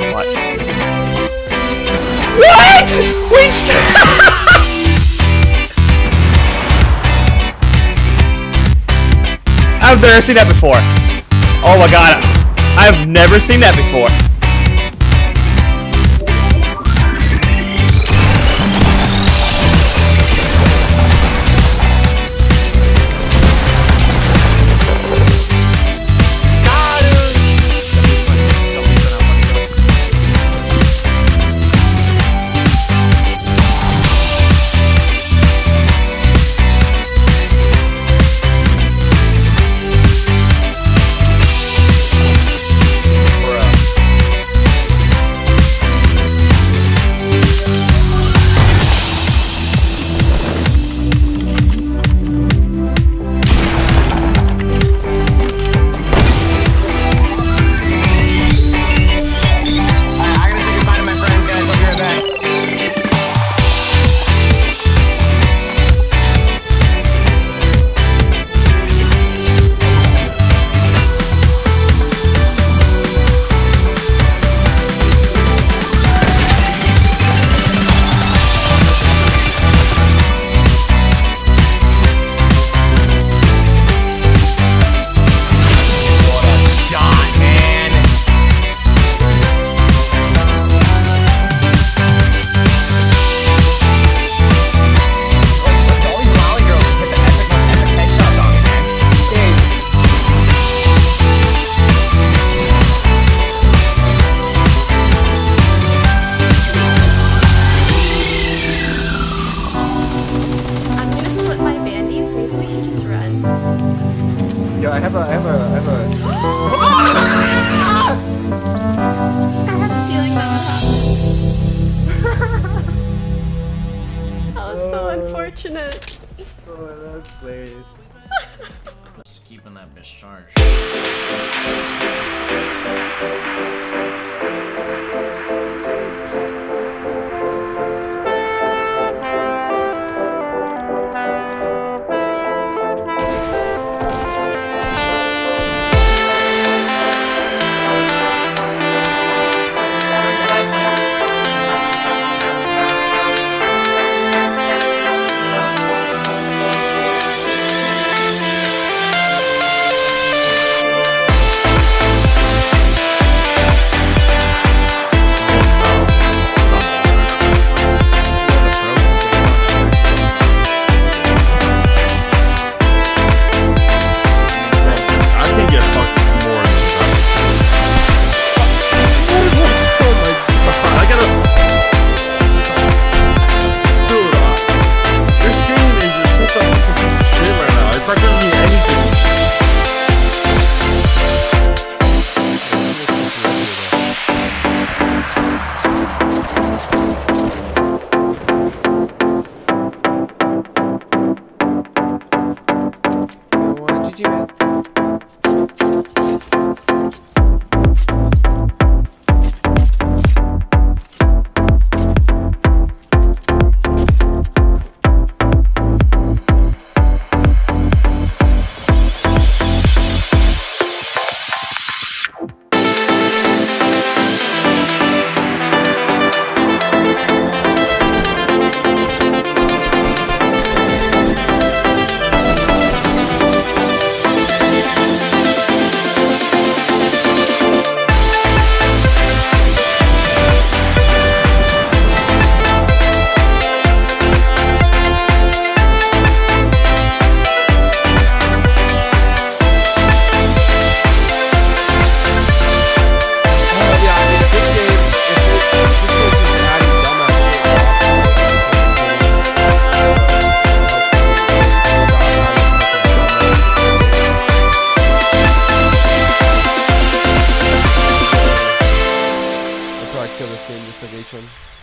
What? What? We I've never seen that before. Oh my god. I've never seen that before. Just keeping that bitch charged. Salvation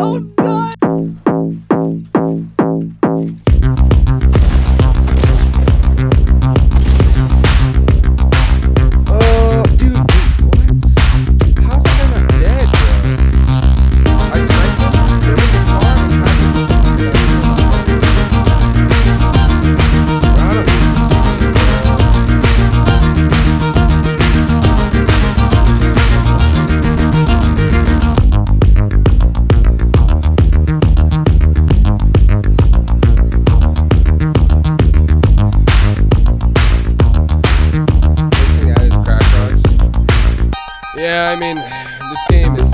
Oh, Yeah, I mean, this game is